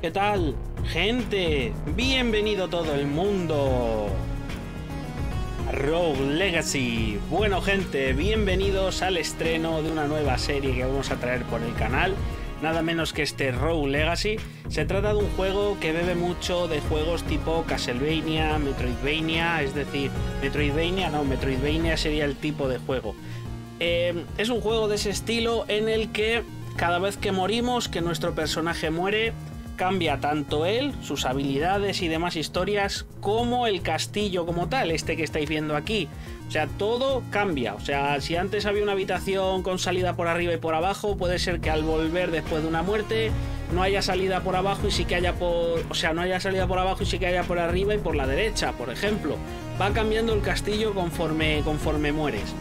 ¿Qué tal? Gente, bienvenido todo el mundo Rogue Legacy. Bueno gente, bienvenidos al estreno de una nueva serie que vamos a traer por el canal. Nada menos que este Rogue Legacy. Se trata de un juego que bebe mucho de juegos tipo Castlevania, Metroidvania, es decir, Metroidvania, no, Metroidvania sería el tipo de juego. Eh, es un juego de ese estilo en el que cada vez que morimos, que nuestro personaje muere, cambia tanto él, sus habilidades y demás historias, como el castillo como tal, este que estáis viendo aquí. O sea, todo cambia. O sea, si antes había una habitación con salida por arriba y por abajo, puede ser que al volver después de una muerte no haya salida por abajo y sí que haya por... O sea, no haya salida por abajo y sí que haya por arriba y por la derecha, por ejemplo. Va cambiando el castillo conforme, conforme mueres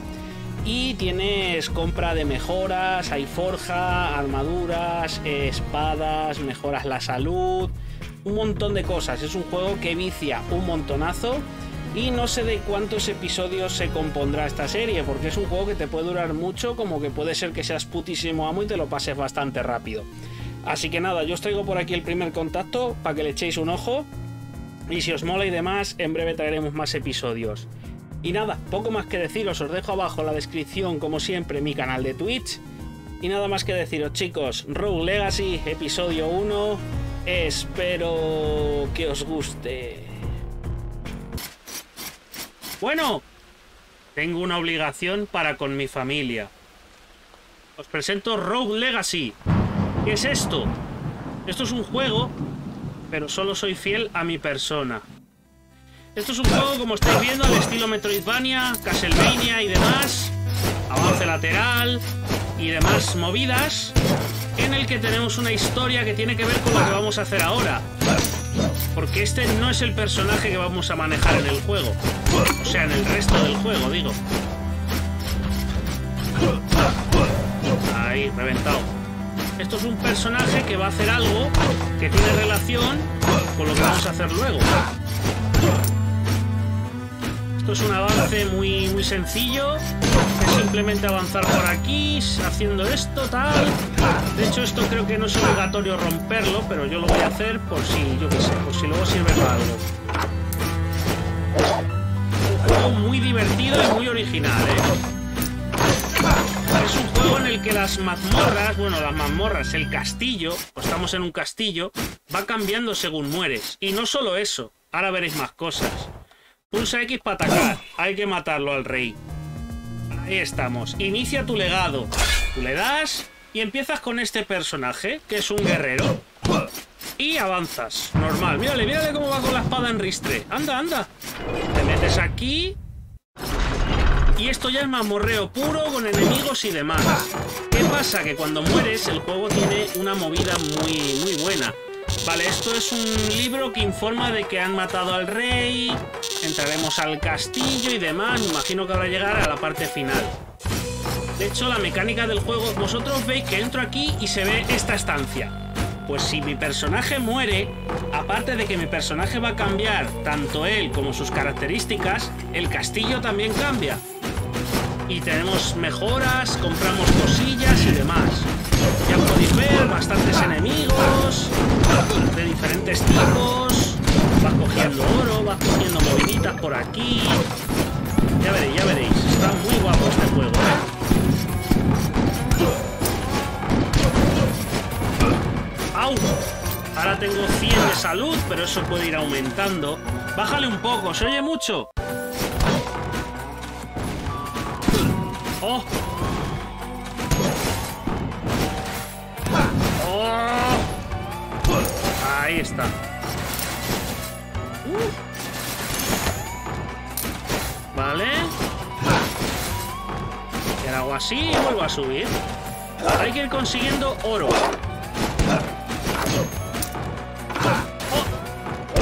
y tienes compra de mejoras, hay forja, armaduras, espadas, mejoras la salud, un montón de cosas. Es un juego que vicia un montonazo y no sé de cuántos episodios se compondrá esta serie, porque es un juego que te puede durar mucho, como que puede ser que seas putísimo amo y te lo pases bastante rápido. Así que nada, yo os traigo por aquí el primer contacto para que le echéis un ojo. Y si os mola y demás, en breve traeremos más episodios. Y nada, poco más que deciros, os dejo abajo en la descripción, como siempre, mi canal de Twitch. Y nada más que deciros, chicos, Rogue Legacy, episodio 1. Espero que os guste. Bueno, tengo una obligación para con mi familia. Os presento Rogue Legacy. ¿Qué es esto? Esto es un juego, pero solo soy fiel a mi persona. Esto es un juego, como estáis viendo, al estilo Metroidvania, Castlevania y demás. Avance lateral y demás movidas. En el que tenemos una historia que tiene que ver con lo que vamos a hacer ahora. Porque este no es el personaje que vamos a manejar en el juego. O sea, en el resto del juego, digo. Ahí, reventado. Esto es un personaje que va a hacer algo que tiene relación con lo que vamos a hacer luego. Esto es un avance muy, muy sencillo. Es simplemente avanzar por aquí, haciendo esto, tal. De hecho, esto creo que no es obligatorio romperlo, pero yo lo voy a hacer por si, yo qué sé, por si luego sirve para algo. Juego muy divertido y muy original, ¿eh? Es un juego en el que las mazmorras, bueno, las mazmorras, el castillo, o estamos en un castillo, va cambiando según mueres. Y no solo eso, ahora veréis más cosas. Pulsa X para atacar. Hay que matarlo al rey. Ahí estamos. Inicia tu legado. Tú le das y empiezas con este personaje, que es un guerrero. Y avanzas. Normal. Mírale, mírale cómo va con la espada en ristre. Anda, anda. Te metes aquí. Y esto ya es mamorreo puro con enemigos y demás. ¿Qué pasa? Que cuando mueres el juego tiene una movida muy, muy buena. Vale, esto es un libro que informa de que han matado al rey, entraremos al castillo y demás. Me imagino que ahora llegar a la parte final. De hecho, la mecánica del juego, vosotros veis que entro aquí y se ve esta estancia. Pues si mi personaje muere, aparte de que mi personaje va a cambiar tanto él como sus características, el castillo también cambia. Y tenemos mejoras, compramos cosillas y demás. Ya podéis ver bastantes enemigos de diferentes tipos. Vas cogiendo oro, vas cogiendo moviditas por aquí. Ya veréis, ya veréis. Está muy guapo este juego, ¿eh? ¡Au! Ahora tengo 100 de salud, pero eso puede ir aumentando. Bájale un poco, ¿se oye mucho? Ahí está. Vale. Y ahora hago así y vuelvo a subir. Hay que ir consiguiendo oro.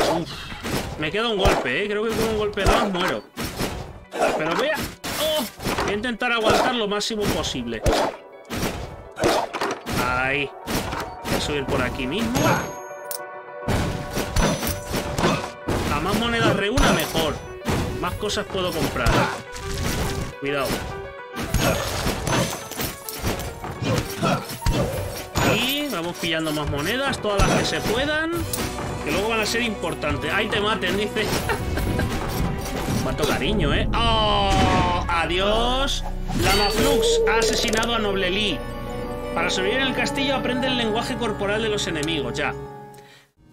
Oh. Me queda un golpe, ¿eh? Creo que con un golpe más muero. Pero. Voy a intentar aguantar lo máximo posible. Ahí. Voy a subir por aquí mismo. más monedas reúna, mejor. Más cosas puedo comprar. Cuidado. Y vamos pillando más monedas, todas las que se puedan, que luego van a ser importantes. ¡Ay, te maten! Dice. Cuánto cariño, ¿eh? ¡Oh! ¡Adiós! Lama Flux ha asesinado a Nobleli. Para sobrevivir en el castillo aprende el lenguaje corporal de los enemigos, ya.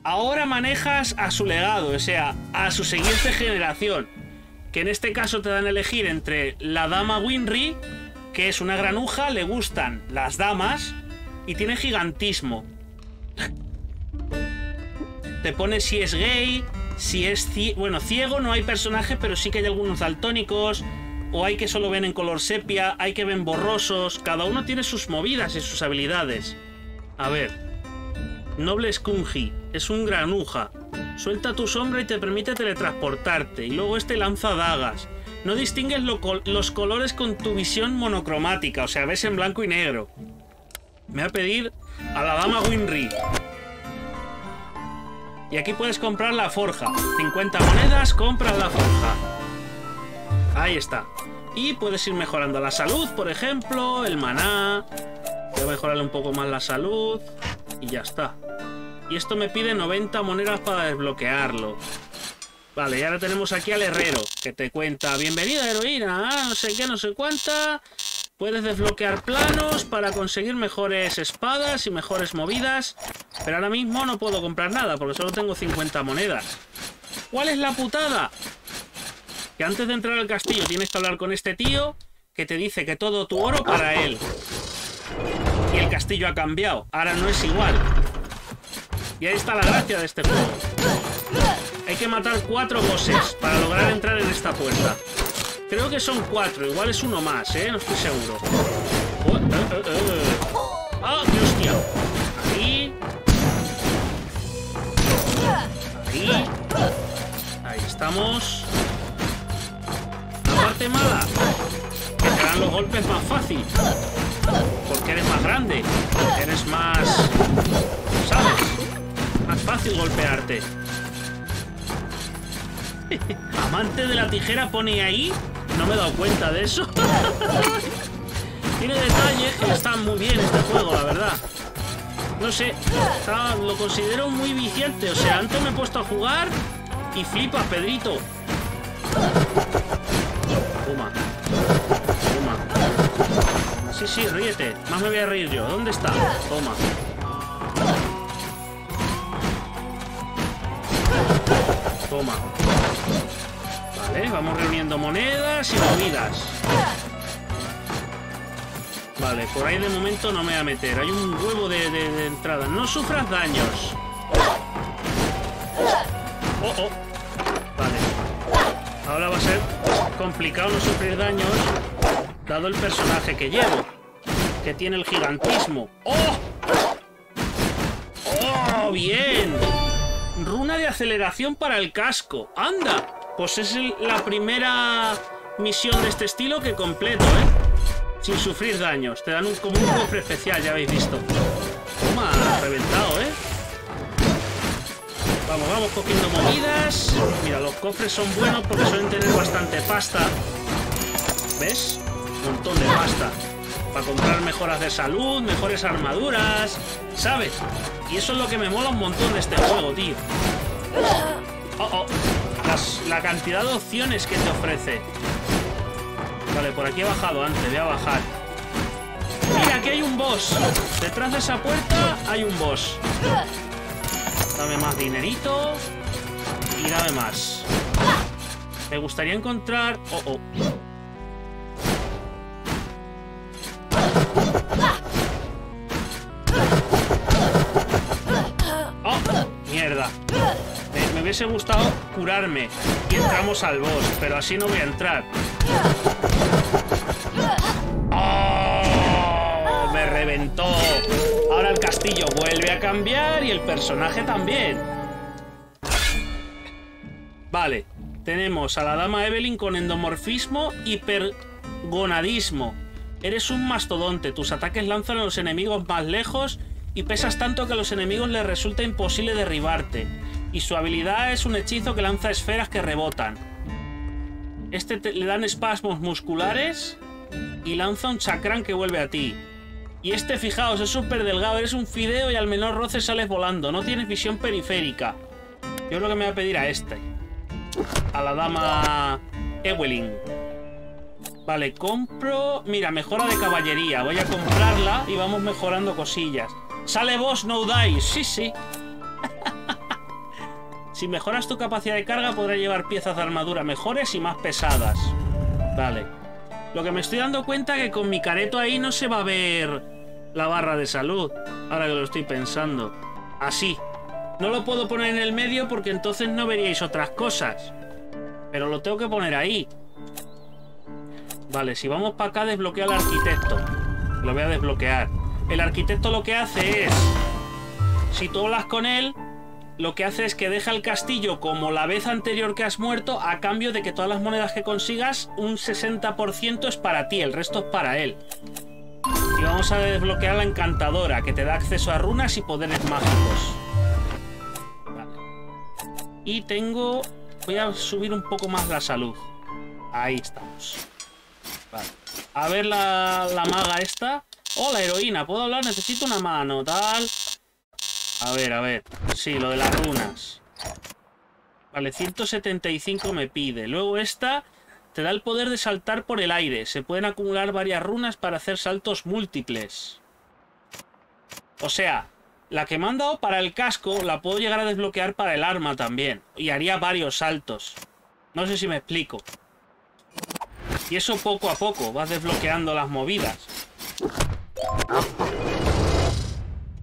Ahora manejas a su legado, o sea, a su siguiente generación. Que en este caso te dan a elegir entre la dama Winry, que es una granuja, le gustan las damas y tiene gigantismo. Te pone si es gay, si es bueno, ciego no hay personaje, pero sí que hay algunos daltónicos, o hay que solo ven en color sepia, hay que ven borrosos, cada uno tiene sus movidas y sus habilidades. A ver. Noble Skunji, es un granuja. Suelta tu sombra y te permite teletransportarte, y luego este lanza dagas. No distingues los colores con tu visión monocromática, o sea, ves en blanco y negro. Me va a pedir a la dama Winry. Y aquí puedes comprar la forja. 50 monedas, compras la forja. Ahí está. Y puedes ir mejorando la salud, por ejemplo, el maná. Voy a mejorarle un poco más la salud. Y ya está. Y esto me pide 90 monedas para desbloquearlo. Vale, y ahora tenemos aquí al herrero, que te cuenta, bienvenida heroína, ah, no sé qué, no sé cuánta. Puedes desbloquear planos para conseguir mejores espadas y mejores movidas. Pero ahora mismo no puedo comprar nada porque solo tengo 50 monedas. ¿Cuál es la putada? Antes de entrar al castillo tienes que hablar con este tío que te dice que todo tu oro para él. Y el castillo ha cambiado. Ahora no es igual. Y ahí está la gracia de este juego. Hay que matar cuatro bosses para lograr entrar en esta puerta. Creo que son cuatro, igual es uno más, ¿eh? No estoy seguro. Oh, eh, eh. ¡Ah, qué! Ahí. Ahí. Ahí estamos. La parte mala. Que te dan los golpes más fácil. Porque eres más grande. Eres más... ¿Sabes? Más fácil golpearte. Amante de la tijera pone ahí no me he dado cuenta de eso. Tiene detalles que están muy bien este juego, la verdad. No sé, lo considero muy viciante. O sea, antes me he puesto a jugar y flipa, Pedrito. Sí, sí, ríete. Más me voy a reír yo. ¿Dónde está? Toma. Toma. Vamos reuniendo monedas y movidas. Vale, por ahí de momento no me voy a meter. Hay un huevo de, entrada. No sufras daños. Oh, oh. Vale. Ahora va a ser complicado no sufrir daños, dado el personaje que llevo, que tiene el gigantismo. ¡Oh! ¡Oh, bien! Runa de aceleración para el casco. ¡Anda! Pues es la primera misión de este estilo que completo, ¿eh? Sin sufrir daños. Te dan un, como un cofre especial, ya habéis visto. Toma, reventado, ¿eh? Vamos, vamos cogiendo movidas. Mira, los cofres son buenos porque suelen tener bastante pasta. ¿Ves? Un montón de pasta. Para comprar mejoras de salud, mejores armaduras. ¿Sabes? Y eso es lo que me mola un montón de este juego, tío. Oh, oh la cantidad de opciones que te ofrece. Vale, por aquí he bajado antes, voy a bajar. Mira, aquí hay un boss. Detrás de esa puerta hay un boss. Dame más dinerito. Y dame más. Me gustaría encontrar... Oh, oh. Hubiese gustado curarme y entramos al boss, pero así no voy a entrar. ¡Oh! Me reventó. Ahora el castillo vuelve a cambiar y el personaje también. Vale, tenemos a la dama Evelyn con endomorfismo y pergonadismo. Eres un mastodonte, tus ataques lanzan a los enemigos más lejos y pesas tanto que a los enemigos les resulta imposible derribarte y su habilidad es un hechizo que lanza esferas que rebotan. Este le dan espasmos musculares y lanza un chakran que vuelve a ti. Y este, fijaos, es súper delgado. Eres un fideo y al menor roce sales volando. No tienes visión periférica. Yo creo que me voy a pedir a este. A la dama Ewelin. Vale, compro... Mira, mejora de caballería. Voy a comprarla y vamos mejorando cosillas. Sale boss, no dice. Sí, sí. Si mejoras tu capacidad de carga, podrás llevar piezas de armadura mejores y más pesadas. Vale. Lo que me estoy dando cuenta es que con mi careto ahí no se va a ver la barra de salud. Ahora que lo estoy pensando. Así. No lo puedo poner en el medio porque entonces no veríais otras cosas. Pero lo tengo que poner ahí. Vale, si vamos para acá desbloquea al arquitecto. Lo voy a desbloquear. El arquitecto lo que hace es... Si tú hablas con él, lo que hace es que deja el castillo como la vez anterior que has muerto a cambio de que todas las monedas que consigas, un 60% es para ti, el resto es para él. Y vamos a desbloquear la encantadora, que te da acceso a runas y poderes mágicos. Vale. Y tengo... Voy a subir un poco más la salud. Ahí estamos. Vale. A ver la, la maga esta. Oh, la heroína. ¿Puedo hablar? Necesito una mano, tal. A ver, a ver. Sí, lo de las runas. Vale, 175 me pide. Luego esta te da el poder de saltar por el aire. Se pueden acumular varias runas para hacer saltos múltiples. O sea, la que me han dado para el casco la puedo llegar a desbloquear para el arma también. Y haría varios saltos. No sé si me explico. Y eso poco a poco, vas desbloqueando las movidas.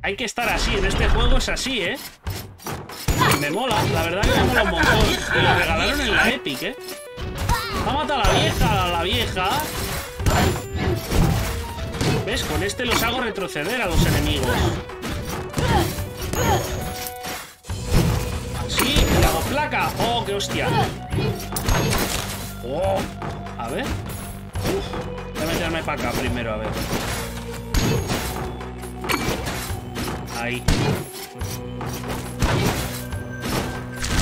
Hay que estar así, en este juego es así, ¿eh? Me mola, la verdad que me mola un montón. Me lo regalaron en la Epic, ¿eh? Ha matado a la vieja, a la vieja. ¿Ves? Con este los hago retroceder a los enemigos. Sí, le hago placa. ¡Oh, qué hostia! ¡Oh! A ver. Uf, voy a meterme para acá primero, a ver. Ahí.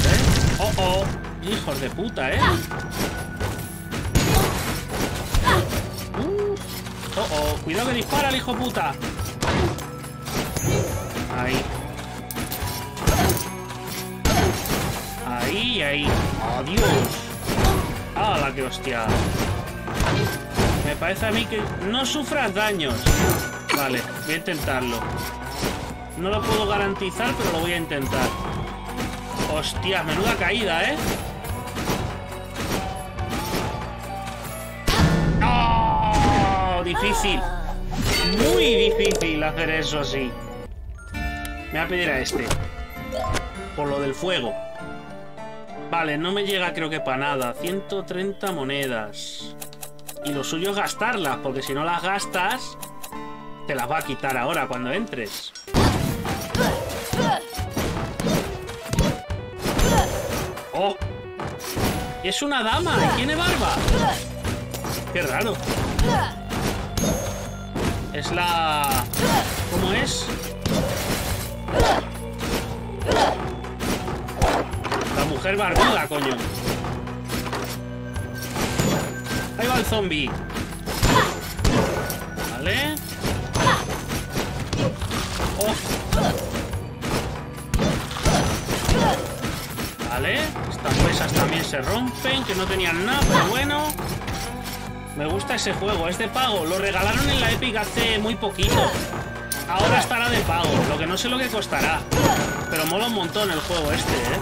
¿Eh? ¡Oh, oh! Hijos de puta, ¿eh? Uh. ¡Oh, oh! Cuidado que dispara el hijo puta. Ahí. Ahí, ahí. ¡Adiós! ¡Hala, qué hostia! Me parece a mí que no sufras daños. Vale, voy a intentarlo. No lo puedo garantizar, pero lo voy a intentar. Hostia, menuda caída, ¿eh? ¡Oh! Difícil. Muy difícil hacer eso así. Me voy a pedir a este. Por lo del fuego. Vale, no me llega creo que para nada. 130 monedas. Y lo suyo es gastarlas, porque si no las gastas, te las va a quitar ahora cuando entres. ¡Es una dama! ¿Y tiene barba? ¡Qué raro! Es la... ¿Cómo es? La mujer barbuda, coño. Ahí va el zombie. Vale. Mesas también se rompen, que no tenían nada, pero bueno. Me gusta ese juego, es de pago. Lo regalaron en la Epic hace muy poquito. Ahora estará de pago, lo que no sé lo que costará. Pero mola un montón el juego este, ¿eh?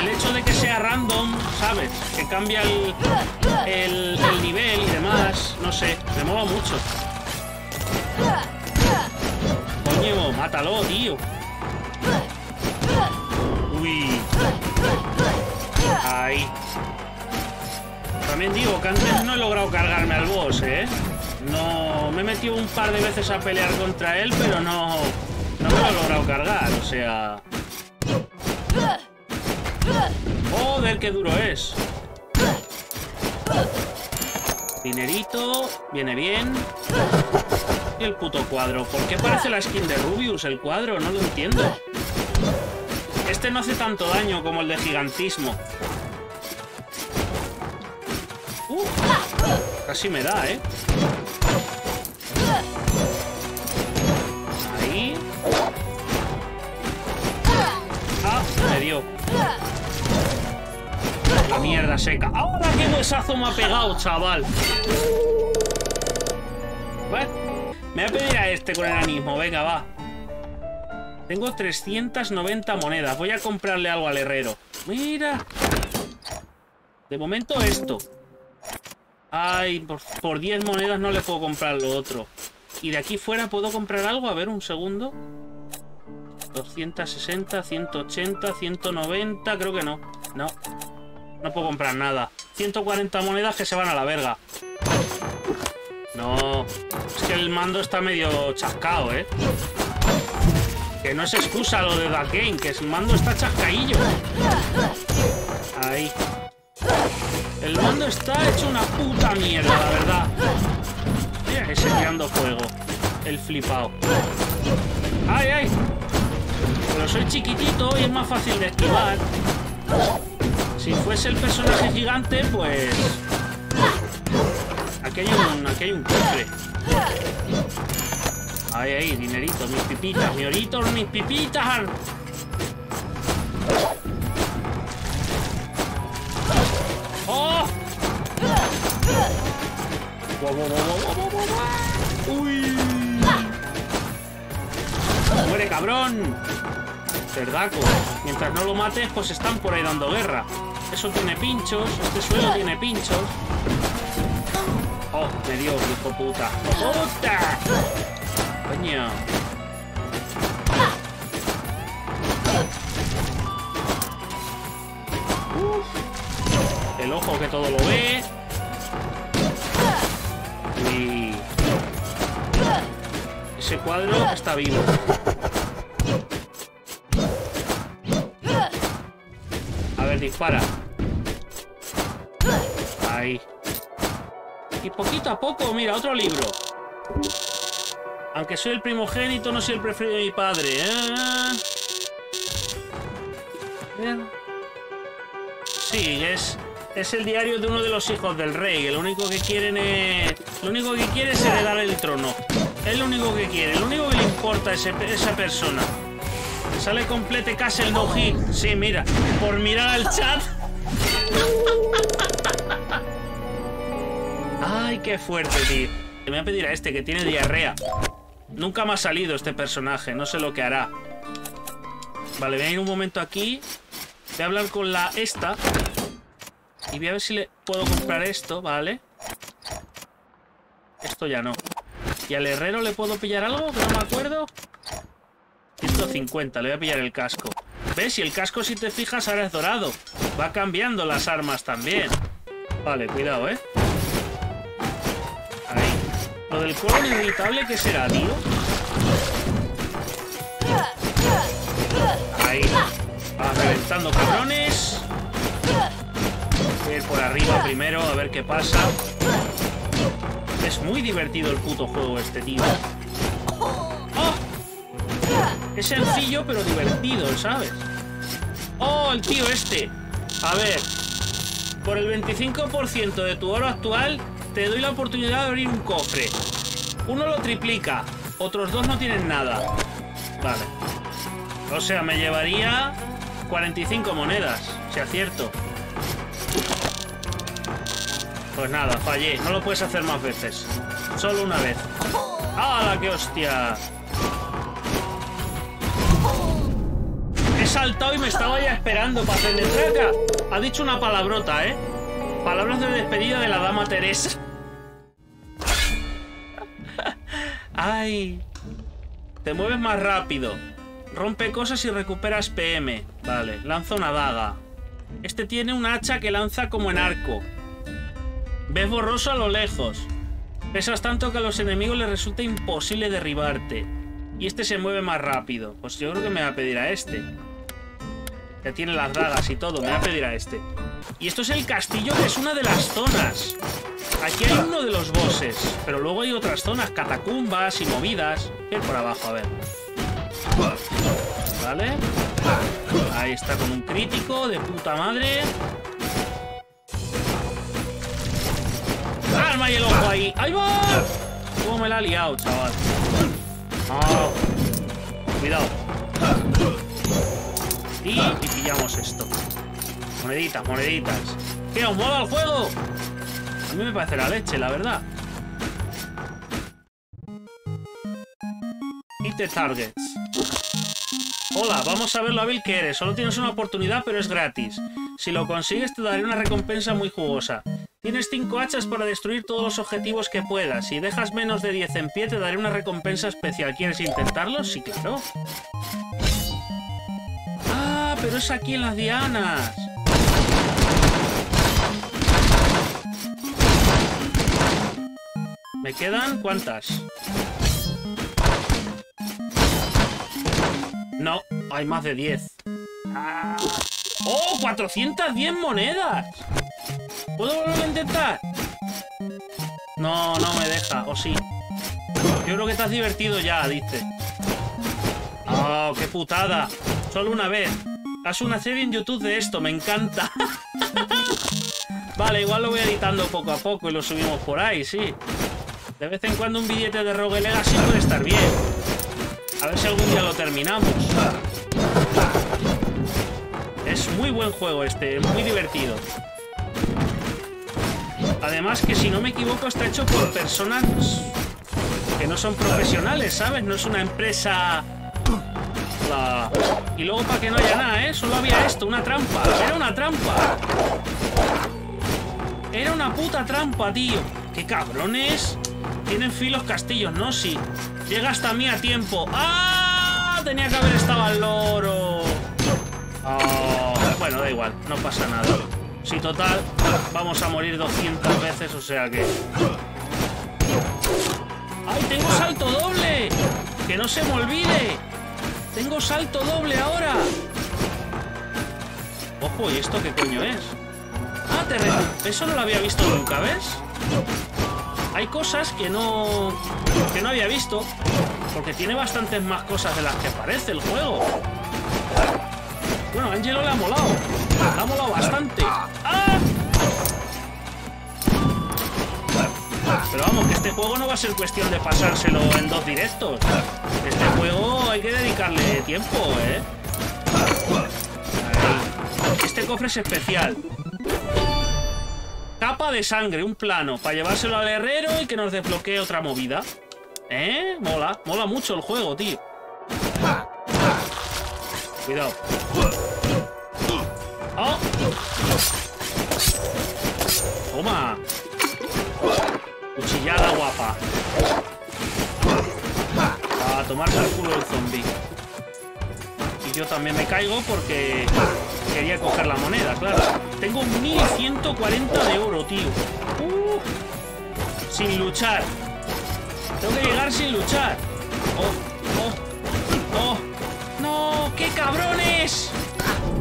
El hecho de que sea random, ¿sabes? Que cambia el, el, el nivel y demás, no sé, me mola mucho. Coño, mátalo, tío. Ahí. También digo que antes no he logrado cargarme al boss, ¿eh? No... Me he metido un par de veces a pelear contra él, pero no... No me lo he logrado cargar, o sea... Joder, qué duro es. Dinerito, viene bien. Y el puto cuadro. ¿Por qué parece la skin de Rubius el cuadro? No lo entiendo. Este no hace tanto daño como el de gigantismo. Uh. Casi me da, ¿eh? Ahí. Ah, me dio. La mierda seca. ¡Ahora qué huesazo me ha pegado, chaval! Me voy a pedir a este con el anismo. Venga, va. Tengo 390 monedas. Voy a comprarle algo al herrero. Mira. De momento esto. Ay, por, por 10 monedas no le puedo comprar lo otro. Y de aquí fuera puedo comprar algo. A ver, un segundo. 260, 180, 190. Creo que no. No. No puedo comprar nada. 140 monedas que se van a la verga. No. Es que el mando está medio chascado, ¿eh? Que no es excusa lo de The Game, que el mando está chascaillo. Ahí. El mando está hecho una puta mierda, la verdad. Mira ese tirando fuego. El flipado. ¡Ay, ay! Pero soy chiquitito y es más fácil de esquivar. Si fuese el personaje gigante, pues... Aquí hay un, aquí hay un cofre. Ahí, ahí, dinerito, mis pipitas, mi mis pipitas. ¡Uy! ¡Muere, cabrón! Cerdaco. Mientras no lo mates, pues están por ahí dando guerra. Eso tiene pinchos, este suelo tiene pinchos. Oh, me dio, hijo puta. ¡Puta! Coño. El ojo que todo lo ve. Ese cuadro está vivo. A ver, dispara. Ahí. Y poquito a poco, mira, otro libro. Aunque soy el primogénito, no soy el preferido de mi padre, ¿eh? Sí, es, es el diario de uno de los hijos del rey. lo único que quieren. Lo único que quiere es heredar el trono. Es lo único que quiere. Lo único que le importa a esa persona. Sale complete Castle No Hit. Sí, mira. Por mirar al chat. Ay, qué fuerte, tío. Me voy a pedir a este que tiene diarrea. Nunca me ha salido este personaje. No sé lo que hará. Vale, voy a ir un momento aquí. Voy a hablar con la esta. Y voy a ver si le puedo comprar esto, ¿vale? Esto ya no. ¿Y al herrero le puedo pillar algo? No me acuerdo. 150, le voy a pillar el casco. ¿Ves? Y el casco, si te fijas, ahora es dorado. Va cambiando las armas también. Vale, cuidado, ¿eh? Ahí. Lo del color irritable, ¿qué será, tío? Ahí. Va reventando cabrones. Voy a ir por arriba primero, a ver qué pasa. Es muy divertido el puto juego este, tío. ¡Oh! Es sencillo, pero divertido, ¿sabes? ¡Oh, el tío este! A ver, por el 25% de tu oro actual, te doy la oportunidad de abrir un cofre. Uno lo triplica, otros dos no tienen nada. Vale. O sea, me llevaría 45 monedas, si acierto. Pues nada, fallé. No lo puedes hacer más veces. Solo una vez. ¡Hala, qué hostia! He saltado y me estaba ya esperando para hacerle traca. Ha dicho una palabrota, ¿eh? Palabras de despedida de la dama Teresa. ¡Ay! Te mueves más rápido. Rompe cosas y recuperas PM. Vale, lanza una daga. Este tiene un hacha que lanza como en arco. Ves borroso a lo lejos. Pesas tanto que a los enemigos les resulta imposible derribarte. Y este se mueve más rápido. Pues yo creo que me va a pedir a este. Ya tiene las dagas y todo. Me va a pedir a este. Y esto es el castillo, que es una de las zonas. Aquí hay uno de los bosses. Pero luego hay otras zonas, catacumbas y movidas. Ir por abajo, a ver. Vale. Ahí está con un crítico de puta madre. ¡Arma y el ojo ahí! ¡Ahí va! ¿Cómo me la ha liado, chaval? Ah. Cuidado. Y, y pillamos esto. Moneditas, moneditas. ¿Qué? ¿Os mola el juego? A mí me parece la leche, la verdad. Hit the targets. Hola, vamos a ver lo hábil que eres. Solo tienes una oportunidad, pero es gratis. Si lo consigues, te daré una recompensa muy jugosa. Tienes 5 hachas para destruir todos los objetivos que puedas. Si dejas menos de 10 en pie, te daré una recompensa especial. ¿Quieres intentarlo? Sí, claro. Ah, pero es aquí en las dianas. ¿Me quedan cuántas? No, hay más de 10. Ah. ¡Oh! ¡410 monedas! ¿Puedo volver a intentar? No, no me deja, o sí. Yo creo que estás divertido ya, dice. ¡Oh, qué putada! Solo una vez. Haz una serie en YouTube de esto, me encanta. vale, igual lo voy editando poco a poco y lo subimos por ahí, sí. De vez en cuando un billete de Rogue Legacy puede estar bien. A ver si algún día lo terminamos. Es muy buen juego este, muy divertido. Además que si no me equivoco está hecho por personas que no son profesionales, ¿sabes? No es una empresa... Y luego para que no haya nada, ¿eh? Solo había esto, una trampa. Era una trampa. Era una puta trampa, tío. ¡Qué cabrones! Tienen filos castillos, ¿no? Sí. Llega hasta mí a tiempo. ¡Ah! Tenía que haber estado al loro. Oh, bueno, da igual. No pasa nada. Si total, vamos a morir 200 veces, o sea que... ¡Ay, tengo salto doble! ¡Que no se me olvide! ¡Tengo salto doble ahora! Ojo, ¿y esto qué coño es? Ah, te Eso no lo había visto nunca, ¿ves? hay cosas que no, que no había visto, porque tiene bastantes más cosas de las que parece el juego. Bueno, Angelo le ha molado. Le ha molado bastante. ¡Ah! Pero vamos, que este juego no va a ser cuestión de pasárselo en dos directos. Este juego hay que dedicarle tiempo, ¿eh? Este cofre es especial. Capa de sangre, un plano, para llevárselo al herrero y que nos desbloquee otra movida. ¿Eh? Mola, mola mucho el juego, tío. Cuidado. ¡Oh! Toma. Cuchillada guapa. A tomar por culo el zombie. Y yo también me caigo porque quería coger la moneda, claro. Tengo 1140 de oro, tío. Sin luchar. Tengo que llegar sin luchar. Oh, oh, oh. ¡No! ¡Qué cabrones!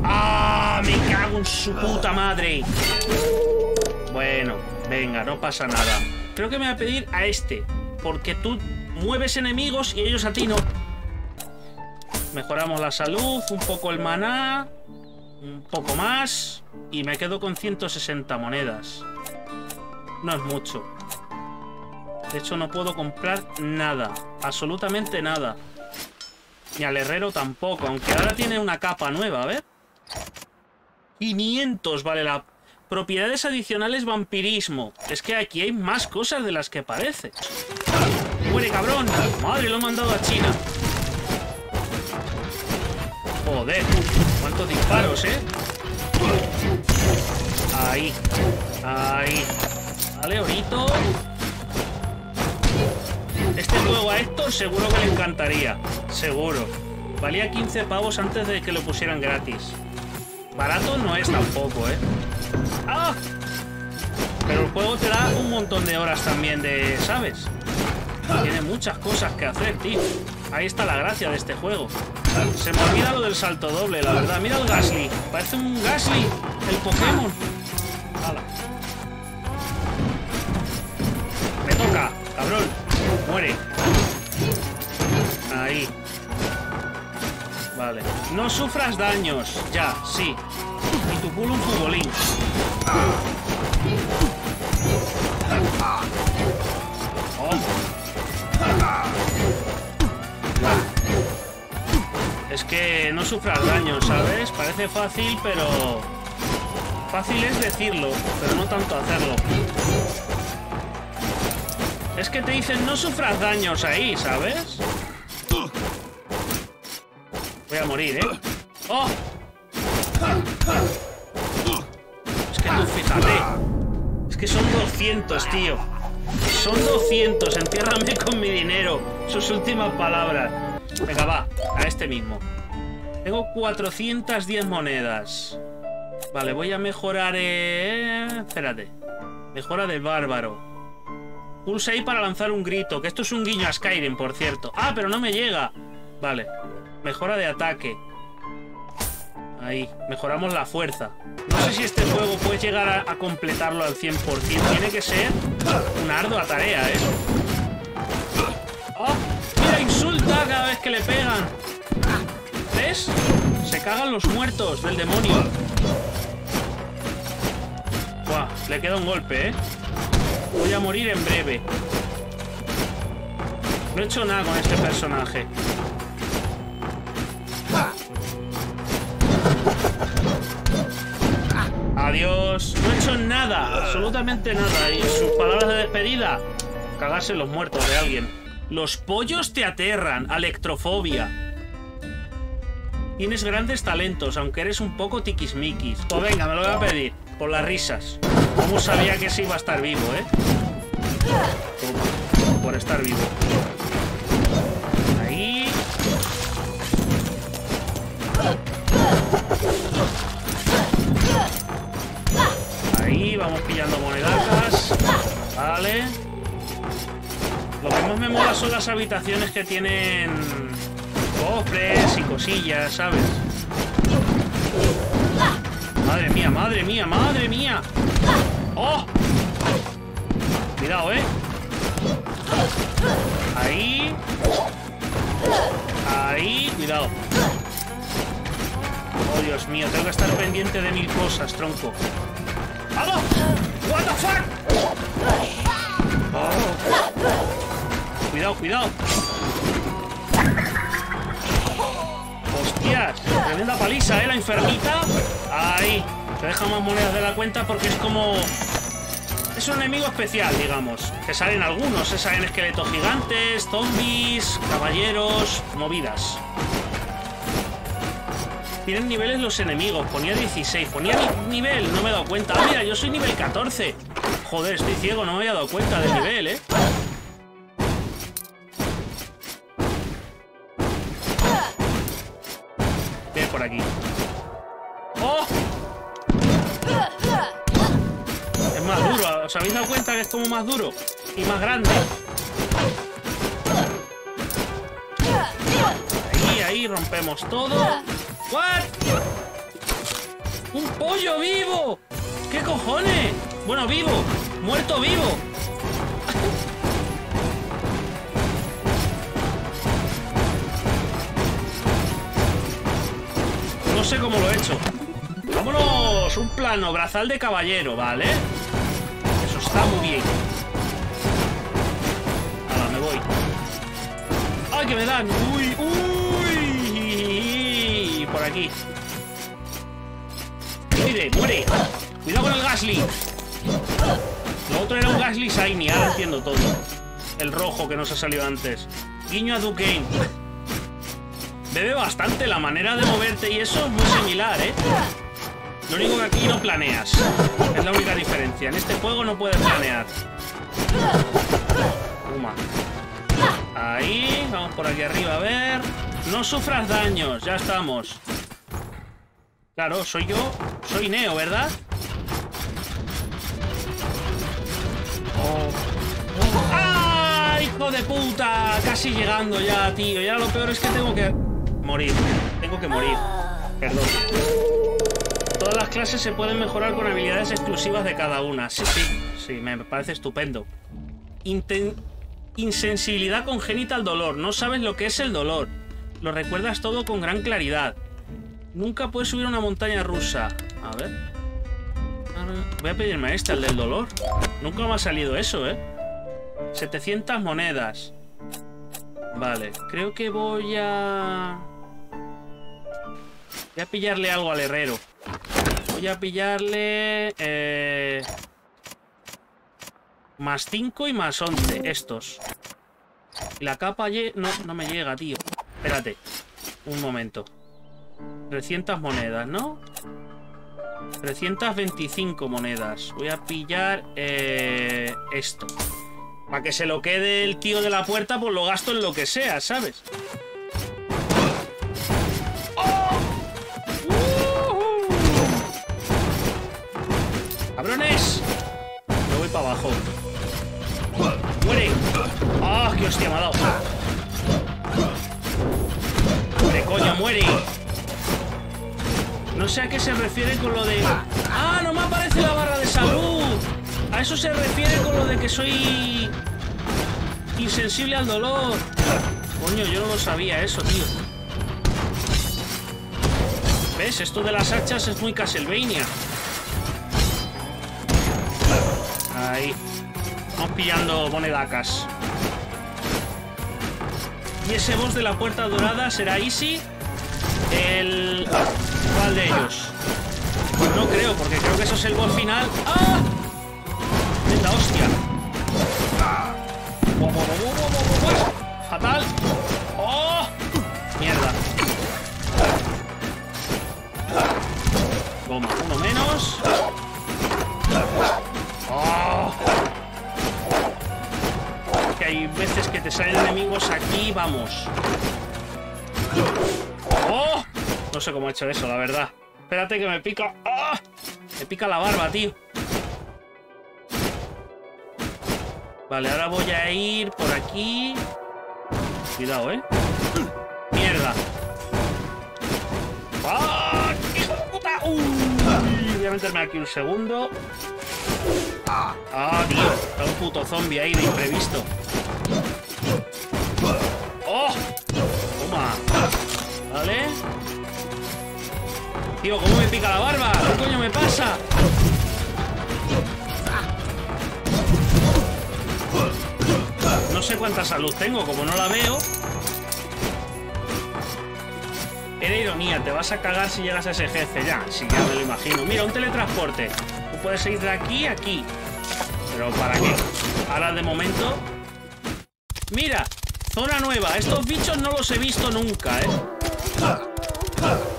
¡Ah! Me cago en su puta madre. Bueno, venga, no pasa nada. Creo que me voy a pedir a este. Porque tú mueves enemigos y ellos a ti no. Mejoramos la salud, un poco el maná, un poco más y me quedo con 160 monedas. No es mucho. De hecho no puedo comprar nada, absolutamente nada. Ni al herrero tampoco, aunque ahora tiene una capa nueva, a ver. 500 vale la... Propiedades adicionales vampirismo. Es que aquí hay más cosas de las que parece. ¡Muere, cabrón! Madre, lo he mandado a China. Joder, cuántos disparos, ¿eh? Ahí, ahí. Vale, orito. Este juego a Héctor seguro que le encantaría. Seguro. Valía 15 pavos antes de que lo pusieran gratis. Barato no es tampoco, ¿eh? ¡Ah! Pero el juego te da un montón de horas también de... ¿Sabes? Tiene muchas cosas que hacer, tío. Ahí está la gracia de este juego. Se me olvida lo del salto doble, la verdad. Mira el Gasly. Parece un Gasly, el Pokémon. Me toca, cabrón. Muere. Ahí. Vale. No sufras daños. Ya, sí. Tu culo. Oh. es que no sufras daño, ¿sabes? Parece fácil, pero... Fácil es decirlo, pero no tanto hacerlo. Es que te dicen no sufras daños ahí, ¿sabes? Voy a morir, ¿eh? ¡Oh! Que son 200, tío. Son 200. Entiérrame con mi dinero. Sus últimas palabras. Venga, va. A este mismo. Tengo 410 monedas. Vale, voy a mejorar... Eh... Espérate. Mejora de bárbaro. Pulsa ahí para lanzar un grito. Que esto es un guiño a Skyrim, por cierto. ¡Ah, pero no me llega! Vale. Mejora de ataque. Ahí. Mejoramos la fuerza. No sé si este juego puede llegar a, completarlo al 100%. Tiene que ser una ardua tarea, ¿eh? ¡Oh! ¡Mira, insulta cada vez que le pegan! ¿Ves? Se cagan los muertos del demonio. Buah, le queda un golpe, ¿eh? Voy a morir en breve. No he hecho nada con este personaje. Adiós. No he hecho nada, absolutamente nada. Y sus palabras de despedida, cagarse los muertos de alguien. Los pollos te aterran, electrofobia. Tienes grandes talentos, aunque eres un poco tiquismiquis. Pues venga, me lo voy a pedir, por las risas. ¿Cómo sabía que sí iba a estar vivo, eh? por estar vivo. Ahí. Vamos pillando monedas. Vale. Lo que más me mola son las habitaciones que tienen cofres y cosillas, ¿sabes? Madre mía, madre mía, madre mía. ¡Oh! Cuidado, ¿eh? Ahí. Ahí. Cuidado. Oh, Dios mío. Tengo que estar pendiente de mil cosas, tronco. Oh. Cuidado, cuidado. ¡Hostias! Tremenda paliza, ¿eh? La enfermita. Ahí. Te deja más monedas de la cuenta porque es como... Es un enemigo especial, digamos. Que salen algunos. Se salen esqueletos gigantes, zombies, caballeros, movidas. Tienen niveles los enemigos. Ponía 16. Ponía nivel, no me he dado cuenta. Ah, mira, yo soy nivel 14. Joder, estoy ciego, no me había dado cuenta del nivel, ¿eh? Ve por aquí. ¡Oh! Es más duro. ¿Os habéis dado cuenta que es como más duro? Y más grande. Ahí, ahí, rompemos todo. ¿What? ¡Un pollo vivo! ¿Qué cojones? Bueno, vivo. Muerto vivo. No sé cómo lo he hecho. Vámonos. Un plano. Brazal de caballero, ¿vale? Eso está muy bien. Ahora me voy. ¡Ay, que me dan! ¡Uy, uy! Por aquí. ¡Muere, muere! ¡Cuidado con el Gasly! Lo otro era un Gasly Shiny, ahora entiendo todo. El rojo que nos ha salido antes. Guiño a Duquesne. Bebe bastante, la manera de moverte y eso es muy similar, ¿eh? Lo único que aquí no planeas. Es la única diferencia. En este juego no puedes planear. Ahí, vamos por aquí arriba a ver. No sufras daños, ya estamos. Claro, soy yo. Soy Neo, ¿verdad? Oh. ¡Ah! ¡Hijo de puta! Casi llegando ya, tío. Ya lo peor es que tengo que morir. Tengo que morir. Perdón. Todas las clases se pueden mejorar con habilidades exclusivas de cada una. Sí, sí. Sí, me parece estupendo. Insensibilidad congénita al dolor. No sabes lo que es el dolor. Lo recuerdas todo con gran claridad. Nunca puedes subir una montaña rusa. A ver. Voy a pedirme esta, el del dolor. Nunca me ha salido eso, ¿eh? 700 monedas. Vale, creo que voy a... Voy a pillarle algo al herrero. Voy a pillarle... Eh, más 5 y más 11, estos. Y la capa no, no me llega, tío. Espérate. Un momento. 300 monedas, ¿no? 325 monedas. Voy a pillar eh, esto. Para que se lo quede el tío de la puerta, pues lo gasto en lo que sea, ¿sabes? ¡Oh! ¡Cabrones! Me voy para abajo. ¡Muere! ¡Ah, qué hostia me ha dado! ¡Muere, coño, muere! No sé a qué se refiere con lo de... ¡Ah, no me aparece la barra de salud! A eso se refiere con lo de que soy... Insensible al dolor. Coño, yo no lo sabía eso, tío. ¿Ves? Esto de las hachas es muy Castlevania. Ahí. Vamos pillando monedacas. Y ese boss de la puerta dorada será Easy. El... ¿Cuál de ellos? Pues no creo, porque creo que eso es el boss final. ¡Ah! ¡Esta hostia! ¡Fatal! ¡Oh! ¡Mierda! Toma, uno menos. Hay veces que te salen enemigos aquí, vamos. ¡Oh! No sé cómo he hecho eso, la verdad. Espérate que me pica. ¡Ah! Me pica la barba, tío. Vale, ahora voy a ir por aquí. Cuidado, ¿eh? ¡Mierda! ¡Ah! ¡Hijo de puta! Voy a meterme aquí un segundo. ¡Ah, tío! Está un puto zombie ahí de imprevisto. ¿Vale? Tío, ¿cómo me pica la barba? ¿Qué coño me pasa? No sé cuánta salud tengo, como no la veo. Era ironía, te vas a cagar si llegas a ese jefe. Ya, sí, ya me lo imagino. Mira, un teletransporte. Tú puedes ir de aquí a aquí. ¿Pero para qué? Ahora de momento... ¡Mira! Zona nueva. Estos bichos no los he visto nunca, ¿eh?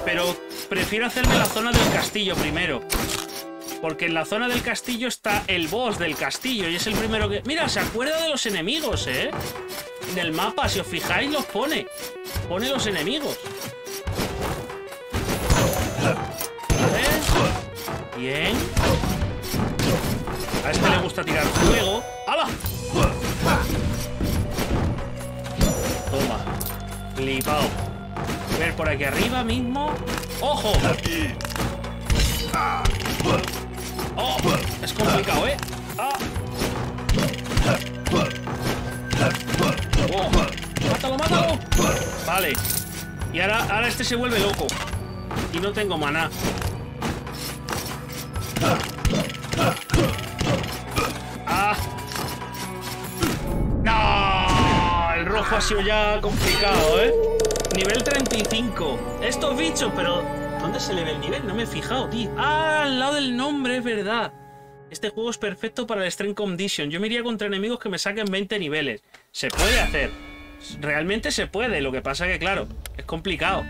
Pero prefiero hacerme la zona del castillo primero. Porque en la zona del castillo está el boss del castillo y es el primero que... Mira, se acuerda de los enemigos, ¿eh? En el mapa, si os fijáis, los pone. Pone los enemigos. Bien. A este le gusta tirar fuego. ¡Hala! Toma. Flipao. Ver por aquí arriba mismo. ¡Ojo! ¡Oh! Es complicado, ¿eh? ¡Ah! ¡Oh! ¡Mátalo, mátalo! Vale. Y ahora, ahora este se vuelve loco. Y no tengo maná. ¡Ah! ¡No! El rojo ha sido ya complicado, ¿eh? Nivel 35. Estos bichos, pero... ¿Dónde se le ve el nivel? No me he fijado, tío. ¡Ah! Al lado del nombre, es verdad. Este juego es perfecto para el Strength Condition. Yo me iría contra enemigos que me saquen 20 niveles. Se puede hacer. Realmente se puede. Lo que pasa que, claro, es complicado.